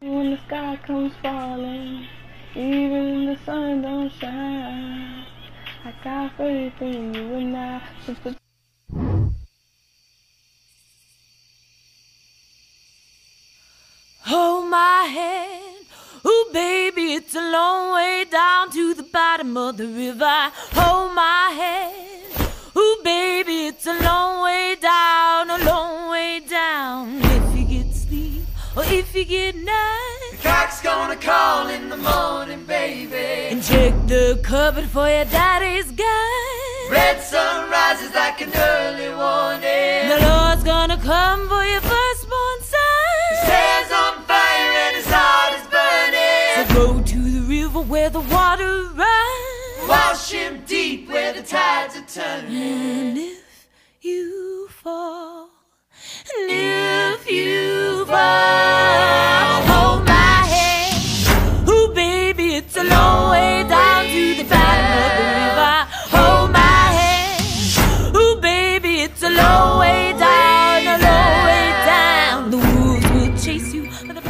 When the sky comes falling, even the sun don't shine. I got faith in you and I. Put Hold my hand, oh baby, it's a long way down to the bottom of the river. Hold my if you get night, The cock's gonna call in the morning, baby. and check the cupboard for your daddy's gun. Red sun rises like an early warning. The Lord's gonna come for your firstborn son. His hair's on fire and his heart is burning. So go to the river where the water runs. Wash him deep where the tides are turning. chase you.